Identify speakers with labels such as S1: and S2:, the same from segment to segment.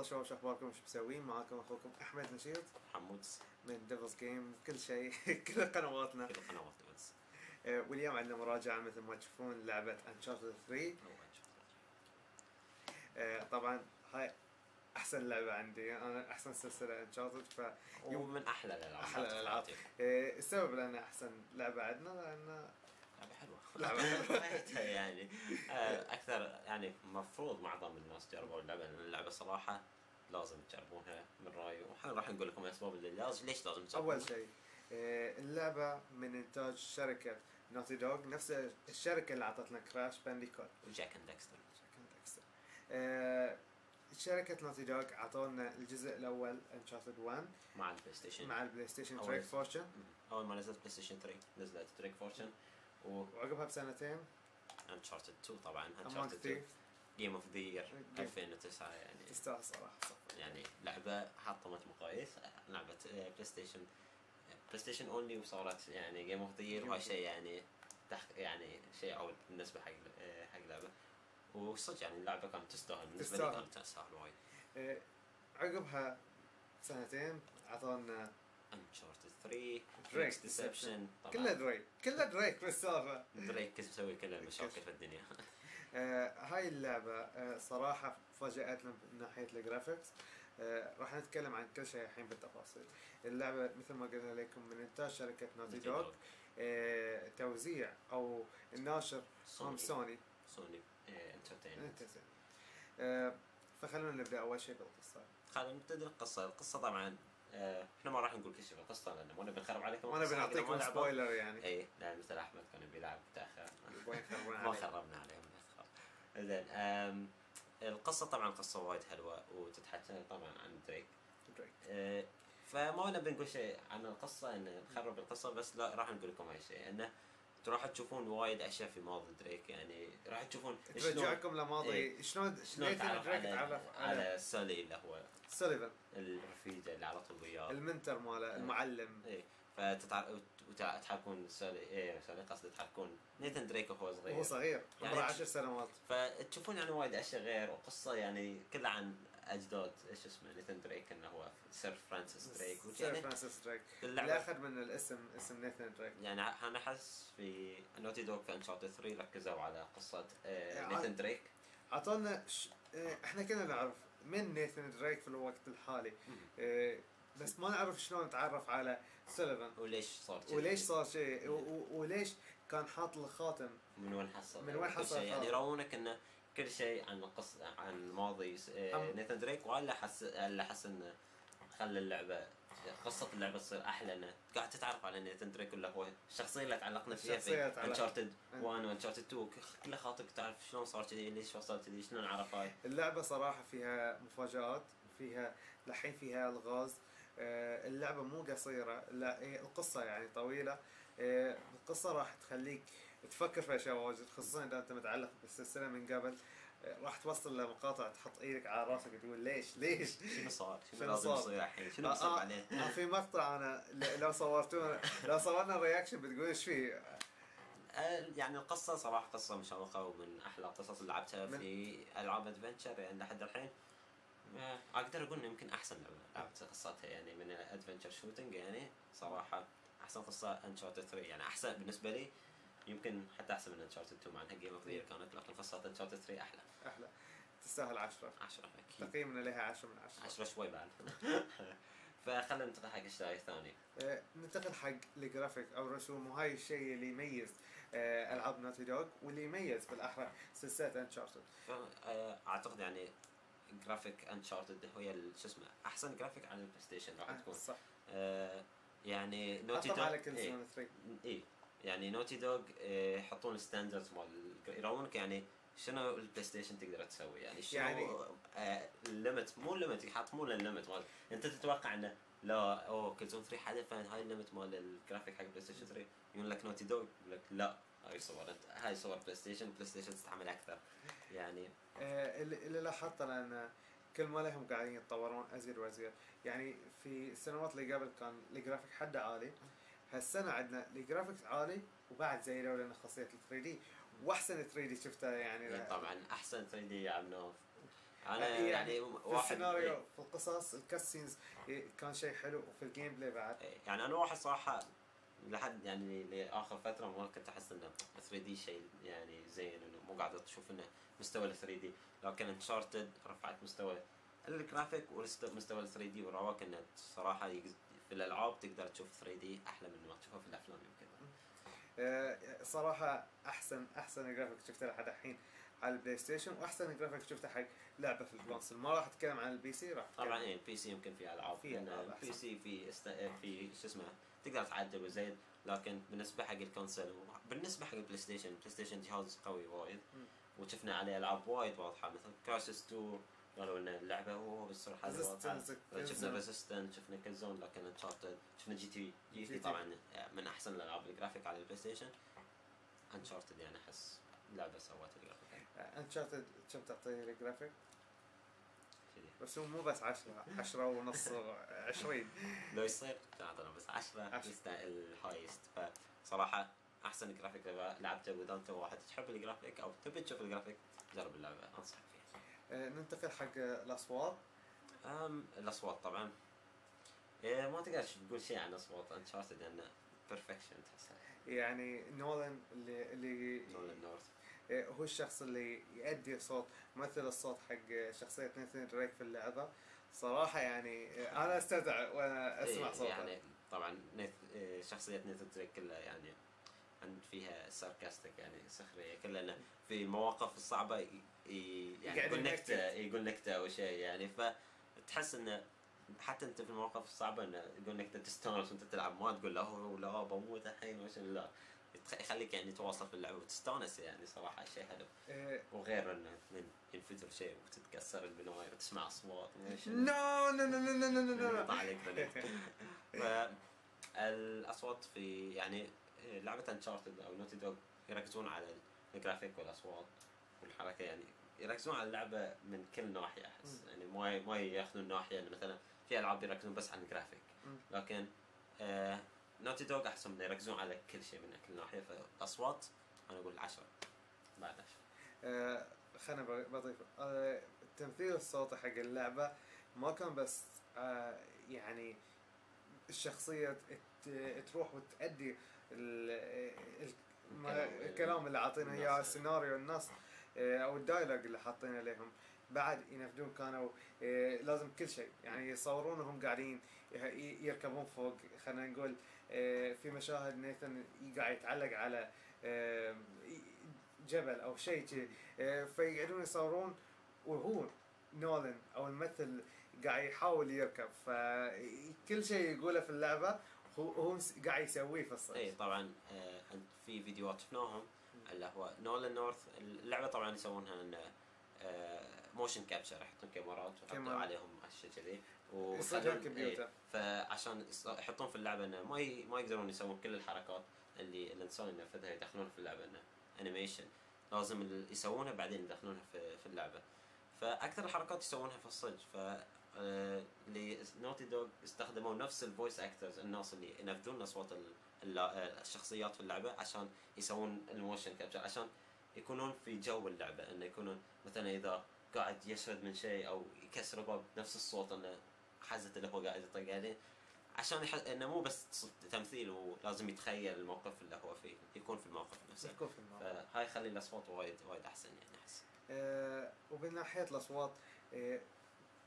S1: الله شباب شو أخباركم؟ شو مسوين معاكم أخوكم أحمد نشيط
S2: حمود.
S1: من DvLZGaME كل شيء كل قنواتنا.
S2: كل القنوات بس
S1: آه، واليوم عندنا مراجعة مثل ما تشوفون لعبة Uncharted 3. آه، طبعا هاي أحسن لعبة عندي. أنا أحسن سلسلة Uncharted ف
S2: ومن أحلى الألعاب
S1: أحلى الألعاب. آه، السبب لأن أحسن لعبة عندنا لأن
S2: لعبة حلوة.
S1: لعبة حلوة.
S2: يعني آه، أكثر يعني مفروض معظم الناس جربوا اللعبة لأن اللعبة صراحة لازم تجربونها من رايي وحين راح نقول لكم الاسباب اللي لازم ليش لازم تجربونها؟
S1: أول شيء آه، اللعبة من إنتاج شركة Naughty Dog نفس الشركة اللي أعطتنا Crash Bandicoot
S2: و Jak and Daxter.
S1: آه، شركة Naughty Dog أعطونا الجزء الأول Uncharted 1
S2: مع ال PlayStation
S1: مع ال PlayStation
S2: أول.
S1: Drake's
S2: Fortune. أول ما نزلت PlayStation 3 نزلت Drake's Fortune
S1: وعقبها بسنتين.
S2: و Uncharted 2 طبعا Uncharted 2
S1: Thieves
S2: Game of the Year
S1: Game.
S2: 2009 يعني.
S1: تستاهل صراحة صفر.
S2: يعني لعبة حطمت مقاييس لعبة PlayStation PlayStation only وصارت يعني game of the year وهاي شيء يعني تحت يعني شيء عود بالنسبة حق آه، حق لعبة. وصدق يعني اللعبة كانت تستاهل بالنسبة لي. كانت تستاهل وايد.
S1: آه، عقبها سنتين أعطونا
S2: Uncharted 3
S1: Drake
S2: Drake's Deception
S1: كله دريك كله دريك بالسالفة
S2: دريك مسوي كل المشاكل في الدنيا.
S1: آه، هاي اللعبة آه، صراحة فاجأتنا من ناحية ال graphics آه، راح نتكلم عن كل شيء الحين بالتفاصيل. اللعبة مثل ما قلنا لكم من إنتاج شركة Naughty Dog آه، توزيع أو الناشر هم Sony
S2: Sony Entertainment
S1: Entertain. آه، فخلونا نبدأ أول شيء بالقصة.
S2: خلينا نبتدي القصة القصة طبعا إحنا ما راح نقول كل شيء في القصة لأن ما نبي نخرب عليكم ما
S1: بنعطيكم
S2: لعبوا.
S1: spoiler يعني
S2: اي لأن مثل أحمد كان بيلعب
S1: متأخر يخربون
S2: ما. خربنا عليهم زين القصة طبعا قصة وايد حلوة وتتحدث طبعا عن دريك
S1: دريك.
S2: أه، فما نبي نقول شيء عن القصة ان نخرب القصة بس لا راح نقول لكم هاي الشيء إنه راح تشوفون وايد أشياء في ماضي دريك يعني راح تشوفون
S1: ترجعكم لماضي.
S2: إيه.
S1: شلون
S2: شلون تعرف على
S1: على
S2: على سولي اللي هو
S1: سوليفان
S2: الرفيجة اللي على طول وياه.
S1: ال mentor ماله المعلم.
S2: إيه. فتتعرف وتحركون سولي إيه سولي قصدي تحركون نيثن دريك وهو صغير.
S1: وهو صغير
S2: يعني
S1: عمره 10 سنوات.
S2: فتشوفون يعني وايد أشياء غير وقصة يعني كلها عن اجداد إيش اسمه؟ نيثن دريك إنه هو Sir فرانسيس دريك Sir
S1: فرانسيس دريك. اللي اخذ من الاسم اسم نيثن دريك.
S2: يعني أنا أحس في Naughty Dog في Uncharted 3 ركزوا على قصة آه نيثن دريك.
S1: أعطونا ش... آه، إحنا كنا نعرف من نيثن دريك في الوقت الحالي. آه، بس ما نعرف شلون نتعرف على سوليفان.
S2: وليش صار كذي؟
S1: وليش صار شيء؟ وليش كان حاط الخاتم؟
S2: من وين حصل؟
S1: من وين حصل
S2: شيء. يعني؟ يرونك إنه كل شيء عن القصة عن ماضي آه، نيثن دريك ولا حس الا حس إنه خلى اللعبة قصة اللعبة تصير أحلى إنه قاعد تتعرف على نيثن دريك اللي هو الشخصيه اللي تعلقنا فيها
S1: الشخصية
S2: في Uncharted
S1: أم.
S2: 1 و Uncharted 2 كله خاطرك تعرف شلون صار كذي ليش وصل كذي شلون عرف هاي؟
S1: اللعبة صراحة فيها مفاجآت فيها لحين فيها الغاز آه، اللعبة مو قصيرة لا القصة يعني طويلة آه، القصة راح تخليك تفكر في أشياء واجد خصوصا إذا أنت متعلق بالسلسلة من قبل راح توصل لمقاطع تحط إيدك على راسك وتقول ليش ليش
S2: شنو صار؟ شنو
S1: شنو
S2: لازم
S1: صار؟
S2: يصير الحين؟ شنو
S1: آه،
S2: بيصير
S1: آه،
S2: بعدين؟
S1: آه، في مقطع أنا لو صورتونا لو صورنا الرياكشن بتقول إيش فيه
S2: يعني القصة صراحة قصة مشوقة ومن أحلى القصص اللي لعبتها في ألعاب adventure يعني لحد الحين أقدر أقول إنه يمكن أحسن لعبة لعبت قصتها يعني من ال adventure shooting يعني صراحة أحسن قصة Uncharted 3 يعني أحسن بالنسبة لي يمكن حتى أحسن من Uncharted 2 مع إنها game of كانت لكن قصة Uncharted 3 أحلى.
S1: أحلى. تستاهل عشرة.
S2: 10 أكيد.
S1: تقييمنا لها عشرة من عشرة.
S2: 10 شوي بعد. فخلينا ننتقل حق الشيء الثاني
S1: آه، ننتقل حق الجرافيك أو الرسوم وهاي الشيء اللي يميز آه، ألعاب Naughty Dog واللي يميز بالأحرى سلسلة Uncharted
S2: أعتقد يعني graphic Uncharted هي ال- شو اسمه أحسن جرافيك على ال PlayStation راح تكون.
S1: صح.
S2: آه يعني
S1: Naughty
S2: Dog
S1: على Killzone 3
S2: اي يعني Naughty Dog إيه يحطون ال standards مال ال- يراونك يعني شنو ال PlayStation تقدر تسوي؟ يعني شنو
S1: يعني-
S2: آه ال limit مو ال limit يحطمون ال limit مال. انت تتوقع انه لا اوه Killzone 3 حذف هاي ال limit مال الجرافيك حق PlayStation 3 يقول لك Naughty Dog يقول لك لا هاي صور هاي صور PlayStation PlayStation تستعمل أكثر. يعني
S1: آه، اللي اللي لاحظته لأن كل ما لهم قاعدين يتطورون أزيد وأزيد. يعني في السنوات اللي قبل كان الجرافيك حده عالي. هالسنة عندنا ال graphics عالي وبعد زيدوا لنا خاصية ال 3D وأحسن 3D شفتها يعني.
S2: يعني طبعا أحسن 3D عملوه أنا
S1: يعني
S2: يعني
S1: في
S2: واحد
S1: السيناريو في القصص ال cutscenes كان شيء حلو وفي ال gameplay بعد.
S2: يعني أنا واحد صراحة لحد يعني لآخر فترة ما كنت أحس إنه 3D شيء يعني زين إنه مو قاعد أشوف إنه مستوى ال 3D لكن Uncharted رفعت مستوى الجرافيك ومستوى ال 3D وراوك إنه صراحة في الالعاب تقدر تشوف 3D أحلى من ما تشوفها في الأفلام يمكن
S1: آه، صراحة أحسن أحسن جرافيك شفته لحد الحين على ال PlayStation وأحسن جرافيك شفته حق لعبة في ال console ما راح أتكلم عن ال PC راح
S2: طبعا إيه ال PC يمكن في
S1: ألعاب
S2: في
S1: ال
S2: PC في است... في شو اسمه تقدر تعدل وزيد لكن بالنسبة حق ال console بالنسبة حق ال PlayStation ال PlayStation جهاز قوي وايد. وشفنا عليه ألعاب وايد واضحة مثل Crysis 2 قالوا إن اللعبة هو بس
S1: Resistance،
S2: شفنا. Resistance شفنا Killzone لكن Uncharted شفنا GT
S1: GT.
S2: طبعا من أحسن الألعاب الجرافيك على ال PlayStation Uncharted يعني أحس لعبة سوت ال
S1: graphic Uncharted كم تعطيني الجرافيك. بس هو مو بس 10 10 ونص 20
S2: لو يصير تعطينا بس 10
S1: عشرة.
S2: يستاهل ال highest فصراحه أحسن جرافيك لعبته وإذا أنت واحد تحب الجرافيك أو تبي تشوف الجرافيك جرب اللعبة أنصحك فيها.
S1: آه، ننتقل حق الأصوات.
S2: أم الأصوات طبعا. إيه ما تقدر تقول شيء عن اصوات Uncharted لأنه perfection تحسها
S1: يعني نولان اللي اللي
S2: نولان نورث
S1: آه، هو الشخص اللي يؤدي صوت مثل الصوت حق شخصية نيثن دريك في اللعبة. صراحة يعني آه، أنا أستمتع وأنا أسمع
S2: إيه،
S1: صوته.
S2: يعني طبعا نيث إيه، شخصية نيث دريك كلها يعني عند فيها sarcastic يعني سخريه كلنا في مواقف الصعبه يعني يقول نكتة يقول نكتة أو شيء يعني فتحس إنه حتى أنت في المواقف الصعبة إنه يقول نكتة تستانس وأنت تلعب ما تقول له لا بموت الحين وش لا يخليك يعني تواصل في اللعبة وتستانس يعني صراحة شيء حلو.
S1: إيه.
S2: وغير إنه من ينفجر شيء وتتكسر البنايه وتسمع أصوات
S1: نو نو نو نو نو نو نو
S2: يقطع عليك الأصوات في يعني لعبة Uncharted أو Naughty Dog يركزون على الجرافيك والأصوات والحركة يعني يركزون على اللعبة من كل ناحية أحس. يعني ما ما ياخذون ناحيه إنه مثلا في ألعاب يركزون بس على الجرافيك. لكن Naughty Dog احسن من يركزون على كل شيء من كل ناحية. فالأصوات أنا أقول 10 بعد 10
S1: آه، ب- بضيف آه، التمثيل الصوتي حق اللعبة ما كان بس آه، يعني الشخصية ت- تروح وتأدي
S2: الكلام.
S1: اللي عاطينا
S2: إياه.
S1: السيناريو الناس آه، أو الدايلوج اللي حاطينه لهم. بعد ينفذون كانوا آه، لازم كل شيء. يعني يصورون وهم قاعدين يركبون فوق. خلينا نقول آه، في مشاهد نيثن قاعد يتعلق على جبل أو شيء كذي. فيقعدون يصورون وهو نولن أو الممثل قاعد يحاول يركب. فكل شيء يقوله في اللعبة هو هو قاعد يسويه في الصج
S2: اي طبعا آه في فيديوهات شفناهم. اللي هو نولان نورث اللعبة طبعا يسوونها انه motion capture يحطون كاميرات
S1: كاميرا.
S2: عليهم أشياء كذي.
S1: يصيدون
S2: ويخلون-
S1: كمبيوتر
S2: إيه، فعشان يحطون في اللعبة انه ما ي... ما يقدرون يسوون كل الحركات اللي الانسان ينفذها يدخلونها في اللعبة انه animation لازم يسوونها بعدين يدخلونها في, في اللعبة. فأكثر الحركات يسوونها في الصج آه، Naughty Dog استخدموا نفس ال voice actors الناس اللي ينفذون أصوات آه، الشخصيات في اللعبة عشان يسوون ال motion capture عشان يكونون في جو اللعبة إنه يكونون مثلا إذا قاعد يشرد من شيء أو يكسر باب نفس الصوت إنه حزت اللي هو قاعد يطق عليه. عشان يح... إنه مو بس تمثيل هو لازم يتخيل الموقف اللي هو فيه يكون في الموقف نفسه.
S1: يكون في الموضوع.
S2: فهاي يخلي الأصوات وايد وايد أحسن يعني أحس.
S1: آه، ومن ناحيه الأصوات. آه،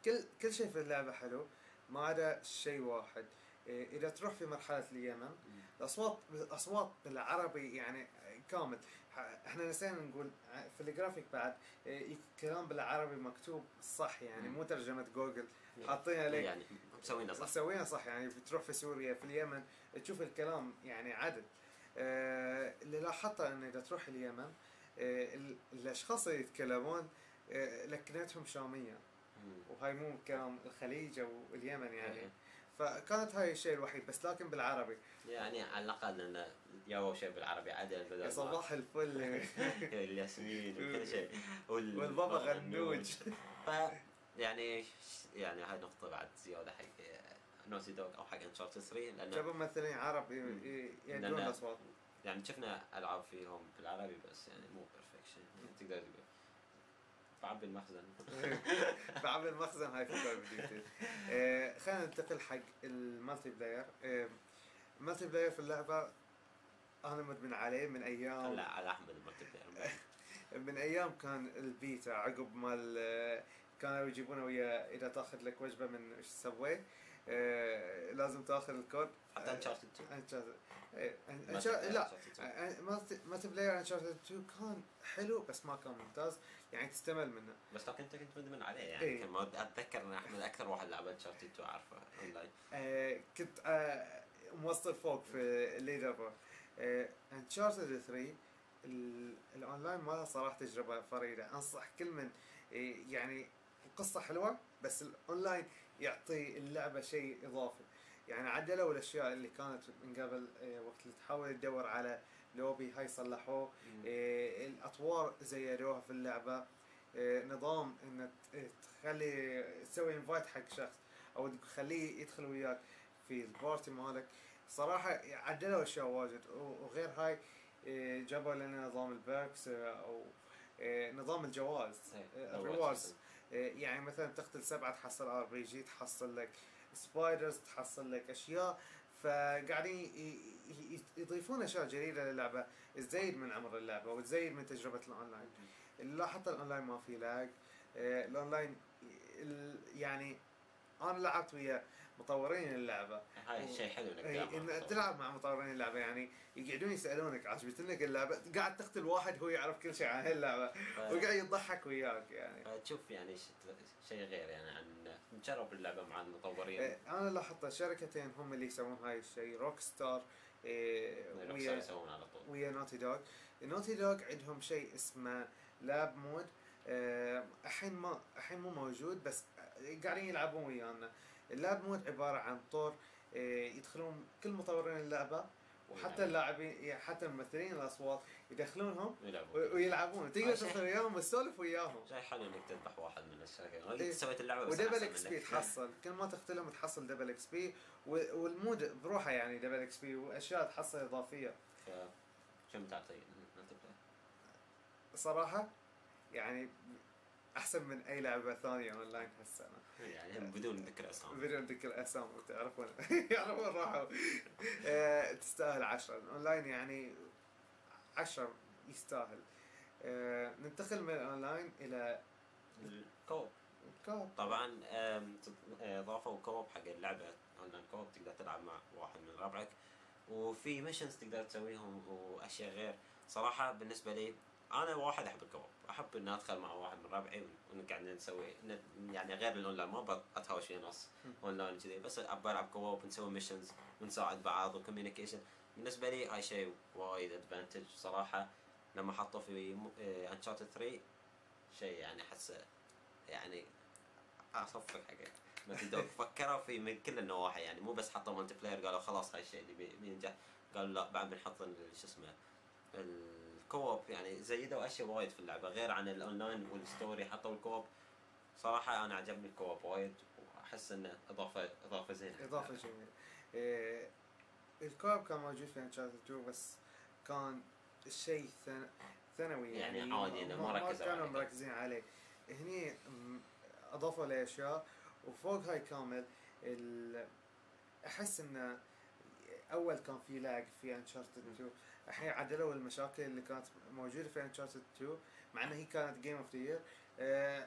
S1: كل كل شيء في اللعبة حلو ما عدا شيء واحد. آه، إذا تروح في مرحلة اليمن الاصوات الأصوات بالعربي يعني كامل. إحنا نسينا نقول في الجرافيك بعد آه، كلام بالعربي مكتوب صح يعني. مو ترجمة جوجل. حاطينها لك
S2: يعني مسوينه صح.
S1: مسوينها صح يعني بتروح في سوريا في اليمن تشوف الكلام يعني عدل. آه، اللي لاحظته انه إذا تروح اليمن ال- الأشخاص اللي يتكلمون لكنتهم
S2: شامية.
S1: وهاي مو كلام الخليج أو اليمن يعني. فكانت هاي الشيء الوحيد بس لكن بالعربي.
S2: يعني على الأقل إنه جابوا شيء بالعربي عدل بدل
S1: صباح الفل.
S2: الياسمين وكل شيء. وال-
S1: والبابا غنوج.
S2: ف يعني يعني هاي نقطة بعد زيادة حق Naughty Dog أو حق Uncharted 3 لأن
S1: جابوا ممثلين عرب يدون الاصوات
S2: يعني شفنا ألعاب فيهم بالعربي بس يعني مو perfection تقدر تقول. بعبي المخزن.
S1: بعبي المخزن هاي Call of Duty آه، خلينا ننتقل حق ال multiplayer. آه، ال multiplayer في اللعبة أنا مدمن عليه. من أيام
S2: لا على أحمد ال multiplayer.
S1: من أيام كان البيتا عقب مال آه، كانوا يجيبونه ويا إذا تأخذ لك وجبة من Subway آه، لازم تاخذ الكود.
S2: حتى Uncharted 2
S1: Uncharted إيه،
S2: ما
S1: لا
S2: Uncharted 2.
S1: multi multiplayer Uncharted 2 كان حلو بس ما كان ممتاز. يعني تستمل منه.
S2: بس لو كنت كنت مدمن عليه يعني.
S1: إيه.
S2: كان ما أتذكر ان أحمد أكثر واحد لعب Uncharted 2 أعرفه أونلاين.
S1: آه، كنت آه، موصل فوق في ال leaderboard Uncharted 3 ال- الأونلاين مالها صراحة تجربة فريدة. أنصح كل من آه، يعني القصة حلوة بس الاونلاين يعطي اللعبة شيء إضافي. يعني عدلوا الأشياء اللي كانت من قبل آه، وقت اللي تحاول تدور على لوبي هاي صلحوه. آه، الأطوار زيدوها في اللعبة. آه، نظام انك ت- تخلي تسوي invite حق شخص أو تخليه يدخل وياك في ال party مالك. صراحة عدلوا أشياء واجد. وغير هاي جابوا لنا نظام ال perks أو نظام الجوائز
S2: إيه،
S1: ال rewards يعني مثلا تقتل سبعة تحصل RPG تحصل لك spiders تحصل لك أشياء. فقاعدين يضيفون أشياء جديدة للعبة تزيد من عمر اللعبة وتزيد من تجربة الأونلاين. لا حتى الأونلاين ما في lag. آه، الأونلاين ال- يعني أنا لعبت ويا مطورين اللعبة.
S2: هاي شيء حلو إنك
S1: اي
S2: تلعب مع
S1: إن
S2: مطور.
S1: تلعب مع مطورين اللعبة يعني يقعدون يسألونك عجبت لك اللعبة قاعد تقتل واحد هو يعرف كل شيء عن اللعبة
S2: ف-
S1: وقاعد يضحك وياك يعني.
S2: فتشوف يعني شيء غير يعني عن نجرب اللعبة مع المطورين.
S1: إيه، أنا لاحظت شركتين هم اللي يسوون هاي الشيء Rockstar إيه، ويا
S2: يسوون على طول.
S1: ويا Naughty Dog Naughty Dog عندهم شيء اسمه lab mode آه، الحين ما الحين مو موجود بس قاعدين يلعبون ويانا. ال lab mode عبارة عن طور آه، يدخلون كل مطورين اللعبة وحتى اللاعبين حتى الممثلين الأصوات يدخلونهم
S2: يلعبون.
S1: و- ويلعبون. تقدر تدخل وياهم وتسولف وياهم.
S2: شيء حلو إنك تذبح واحد من الشركة.
S1: إيه.
S2: سويت اللعبة
S1: و double
S2: XP.
S1: تحصل. كل ما تقتلهم تحصل double XP وال mode بروحه يعني double XP وأشياء تحصل إضافية.
S2: ف- كم تعطي
S1: صراحة يعني أحسن من أي لعبة ثانية اونلاين هالسنه
S2: player؟ يعني بدون ذكر أسامي.
S1: بدون ذكر أسامي تعرفون؟ يعرفون راحوا. آه، تستاهل عشرة. الاونلاين يعني عشرة يستاهل. آه، ننتقل من الاونلاين إلى
S2: ال
S1: co-op.
S2: ال co-op. طبعا آه، ضافوا co-op حق اللعبة. online co-op تقدر تلعب مع واحد من ربعك. وفي missions تقدر تسويهم وأشياء غير. صراحة بالنسبة لي أنا واحد أحب ال co-op أحب ان أدخل مع واحد من ربعي ونقعد نسوي يعني غير الأونلاين ما بتهاوش ويا ناس أونلاين كذي بس أبى ألعب co-op ونسوي missions ونساعد بعض و communication بالنسبة لي هاي شيء وايد advantage صراحة. لما حطوه في Uncharted 3 شيء يعني أحسه يعني اصفق حقه. مثل فكروا في من كل النواحي يعني مو بس حطوا multiplayer قالوا خلاص هاي الشيء اللي بي- بينجح. قالوا لا بعد بنحط شو اسمه ال co-op يعني زيدوا اشياء وايد في اللعبة غير عن ال online وال story حطوا ال co-op صراحة أنا عجبني ال co-op وايد وأحس إنه إضافة إضافة زينة.
S1: إضافة جميلة. آه، ال co-op كان موجود في Uncharted 2 بس كان الشيء ثانوي
S2: يعني
S1: يعني,
S2: عادي إنه ما ركزوا
S1: كانوا. مركزين عليه. هني اضافوا له اشياء وفوق هاي كامل أحس إنه أول كان في lag في Uncharted 2 الحين عدلوا المشاكل اللي كانت موجودة في Uncharted 2 مع انها هي كانت game of the year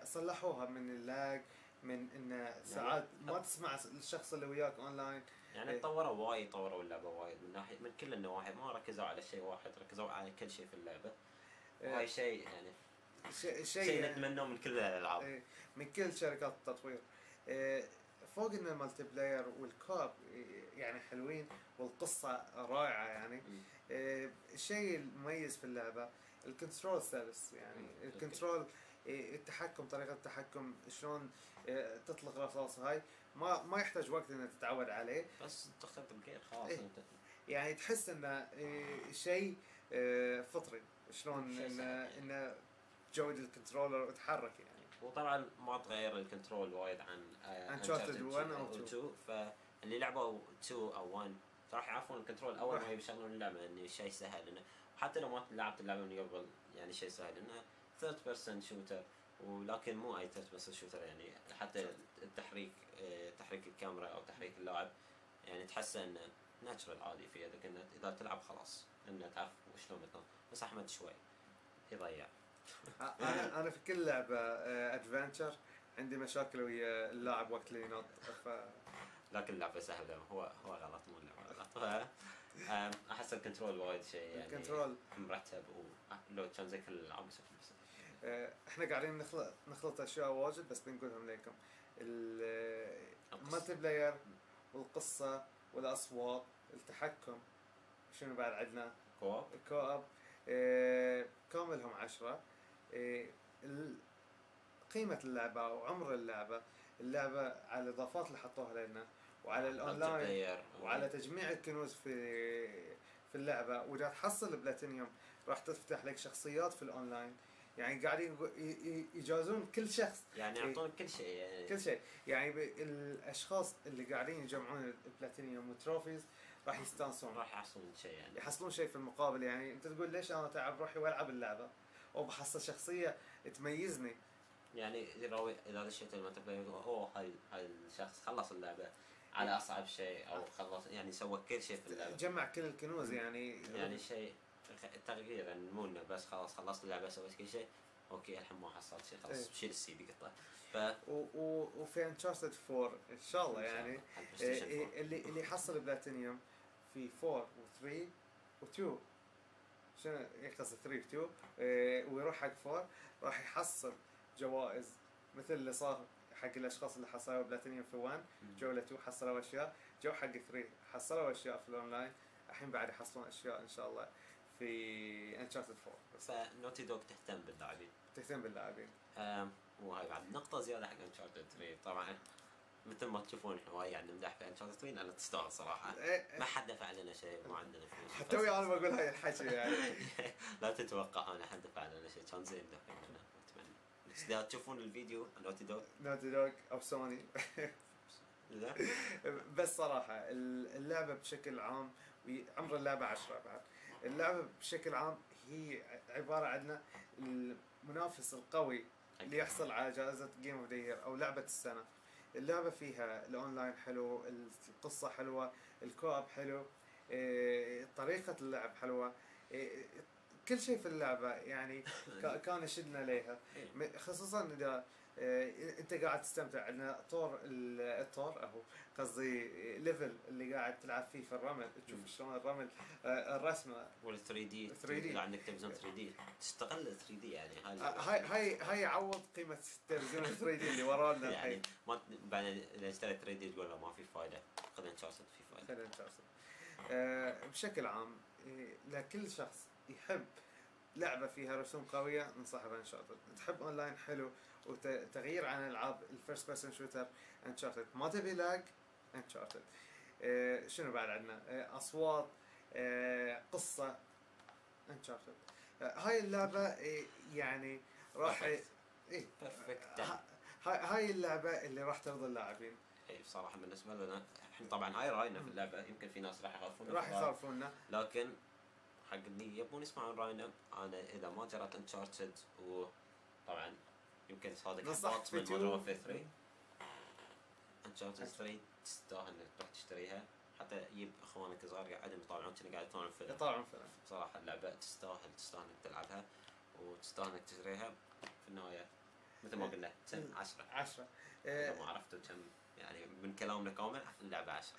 S1: صلحوها من ال lag من انه ساعات ما تسمع الشخص اللي وياك اونلاين
S2: يعني
S1: إيه.
S2: تطوروا وايد طوروا اللعبة وايد. من ناحيه من كل النواحي ما ركزوا على شيء واحد ركزوا على كل شيء في اللعبة. وهاي شيء يعني
S1: شيء
S2: شيء
S1: شيء
S2: نتمناه من كل الألعاب.
S1: إيه، من كل شركات التطوير. إيه، فوق ان ال multiplayer وال co-op إيه، يعني حلوين والقصة رائعة يعني. إيه، الشيء المميز في اللعبة ال control سلس يعني.
S2: ال
S1: control إيه، التحكم طريقة التحكم شلون إيه، تطلق رصاص هاي ما ما يحتاج وقت إنك تتعود عليه
S2: بس تجرب الجيم خلاص
S1: إيه.
S2: انت
S1: يعني تحس إنه إيه، شيء إيه، فطري شلون
S2: إنه.
S1: إنه جود ال controller وتحرك يعني
S2: وطبعا ما تغير ال control وايد عن آه،
S1: Uncharted 1 أو 2.
S2: 2 فاللي لعبوا 2 أو 1 راح يعرفون ال control اول ما. يشغلون اللعبة انه شيء سهل. انه حتى لو ما لعبت اللعبة من قبل يعني شيء سهل. انه third person shooter ولكن مو أي third person shooter يعني. حتى التحريك آه، تحريك الكاميرا أو تحريك اللاعب يعني تحسه انه natural عادي في يدك. انه إذا تلعب خلاص. انه تعرف وشلون بتنام. بس أحمد شوي يضيع.
S1: أنا أنا في كل لعبة adventure عندي مشاكل ويا اللاعب وقت اللي ينط. ف
S2: لكن اللعبة سهلة. هو هو غلط مو اللعبة غلط. أحس ال control وايد شيء يعني
S1: ال control.
S2: مرتب ولو كان زي كل الالعاب
S1: آه، إحنا قاعدين نخلط نخلط أشياء واجد بس بنقولهم لكم. ال multiplayer والقصة والأصوات التحكم شنو بعد عندنا؟
S2: co-op
S1: ال co-op آه، كاملهم عشرة. آه، ال- قيمة اللعبة وعمر اللعبة. اللعبة على الإضافات اللي حطوها لنا وعلى الأونلاين وعلى تجميع الكنوز في في اللعبة. وإذا تحصل بلاتينيوم راح تفتح لك شخصيات في الأونلاين. يعني قاعدين يجازون كل شخص.
S2: يعني
S1: إيه.
S2: يعطونك كل شيء يعني.
S1: كل شيء. يعني الأشخاص اللي قاعدين يجمعون ال platinum وال trophies راح يستانسون.
S2: راح يحصلون شيء يعني.
S1: يحصلون شيء في المقابل. يعني أنت تقول ليش أنا أتعب روحي وألعب اللعبة؟ وبحصل شخصية تميزني.
S2: يعني إذا إذا دشيت ال multiplayer يقول أوه هاي هاي الشخص خلص اللعبة على أصعب شيء أو خلص يعني سوى كل شيء في اللعبة.
S1: جمع كل الكنوز يعني.
S2: يعني شيء تغيير يعني مو إنه بس خلاص خلصت اللعبة سويت كل شيء okay الحين ما حصلت شيء خلاص
S1: إيه.
S2: شيل السي دي قطه. ف
S1: و و وفي Uncharted 4
S2: إن شاء الله يعني.
S1: إيه، إيه،
S2: 4.
S1: اللي اللي يحصل بلاتينيوم في 4 و3 و2 شنو يقصد 3 و2 إيه، ويروح حق 4 راح يحصل جوائز مثل اللي صار حق الأشخاص اللي حصلوا بلاتينيوم في 1 جو ل 2 حصلوا أشياء جو حق 3 حصلوا أشياء في الأونلاين الحين بعد يحصلون أشياء إن شاء الله في Uncharted 4
S2: ف Naughty Dog تهتم باللاعبين.
S1: تهتم باللاعبين.
S2: وهاي بعد نقطة زيادة حق Uncharted 3 طبعا مثل ما تشوفون إحنا وايد قاعد نمدح في Uncharted 3 لأن تستاهل صراحة.
S1: إيه،
S2: ما حد دفع لنا شيء ما عندنا فلوس.
S1: حتى
S2: بس
S1: ويا أنا بقول هاي الحكي يعني.
S2: لا تتوقع أنا حد دفع لنا شيء كان زين دفع لنا اذا تشوفون الفيديو Naughty Dog
S1: نوتي دوغ أو سوني
S2: إذا
S1: بس صراحة اللعبة بشكل عام عمر اللعبة عشرة بعد. اللعبة بشكل عام هي عبارة عن المنافس القوي اللي يحصل على جائزة Game of the أو لعبة السنة. اللعبة فيها الأونلاين حلو القصة حلوة ال co-op حلو إيه، طريقة اللعب حلوة إيه، كل شيء في اللعبة يعني كا- كان يشدنا ليها. م- خصوصا إذا آه، أنت قاعد تستمتع. عندنا طور ال- الطور أهو قصدي level اللي قاعد تلعب فيه في الرمل تشوف شلون الرمل آه، الرسمة.
S2: وال 3D
S1: 3D.
S2: اذا عندك تلفزيون 3D. تستغل ال 3D يعني هاي
S1: آه، هاي هاي يعوض قيمة التلفزيون 3D اللي ورانا
S2: يعني ما بعدين إذا اشتريت 3D تقول ما في فايدة. خذ Uncharted في فايدة.
S1: خلينا آه، بشكل عام إيه، لكل شخص يحب لعبة فيها رسوم قوية ننصحه ب Uncharted. تحب أونلاين؟ حلو. وتغيير عن ألعاب ال first person shooter Uncharted. ما تبي lag Uncharted. شنو بعد عندنا؟ آه، أصوات آه، قصة. Uncharted. هاي اللعبة يعني راح.
S2: إي.
S1: هاي اللعبة اللي راح ترضي اللاعبين.
S2: إي بصراحة بالنسبة لنا إحنا طبعا هاي راينا في اللعبة. يمكن في ناس راح يخالفون
S1: راح يخالفونا
S2: لكن حق اللي يبون يسمعون راينا. أنا إذا ما جربت Uncharted وطبعا يمكن صادق احباط من
S1: في
S2: 3 انشارتد 3 تستاهل إنك تروح تشتريها. حتى يجيب إخوانك الصغار قاعدين يطالعون كنا قاعد يطالعون فيلم.
S1: يطلعون فيلم.
S2: صراحة اللعبة تستاهل تستاهل إنك تلعبها وتستاهل إنك تشتريها. في النهاية مثل ما قلنا كم؟ 10
S1: عشرة.
S2: إذا
S1: آه،
S2: ما عرفتوا كم يعني من كلامنا كامل اللعبة 10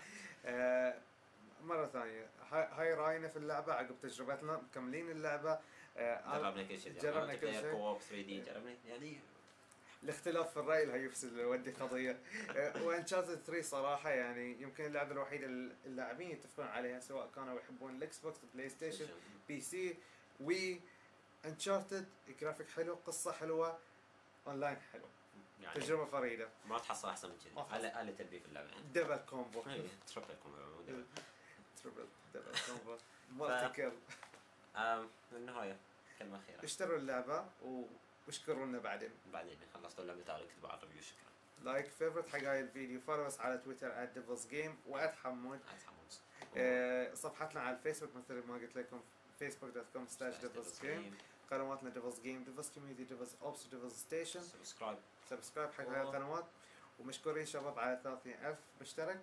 S1: آه، مرة ثانية. هاي هاي راينا في اللعبة عقب تجربتنا مكملين اللعبة. آه، أنا-
S2: جربنا كل شيء.
S1: جربنا كل شيء.
S2: co-op 3D جربنا. يعني
S1: الاختلاف في الرأي لا يفسد للود قضية و Uncharted 3 صراحة يعني يمكن اللعبة الوحيدة اللي اللاعبين يتفقون عليها سواء كانوا يحبون ال Xbox PlayStation PC Wii Uncharted graphic حلو قصة حلوة اونلاين حلو.
S2: يعني
S1: تجربة فريدة.
S2: ما تحصل أحسن من كذي. على آلة تلبي في اللعبة. double combo triple combo
S1: double. triple double combo multi
S2: آم، بالنهايه كلمة اخيره
S1: اشتروا اللعبة و- واشكرونا بعدين.
S2: بعدين خلصتوا اللعبة تعالوا اكتبوا على ال review شكرا.
S1: like favorite حق هاي الفيديو. follow على تويتر @devilsgame و
S2: at حمود.
S1: آه، صفحتنا على الفيسبوك مثل ما قلت لكم Facebook dot com slash DvLZ Game قنواتنا DvLZ Game DvLZ Comedy DvLZ Oops DvLZ Station
S2: subscribe
S1: subscribe حق هاي القنوات. ومشكورين شباب على 30000 مشترك.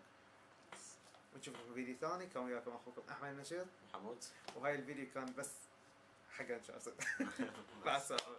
S1: ونشوفكم في فيديو ثاني. كان وياكم أخوكم أحمد النشيط
S2: محمود.
S1: وهاي الفيديو كان بس حق انشاء مع السلامة.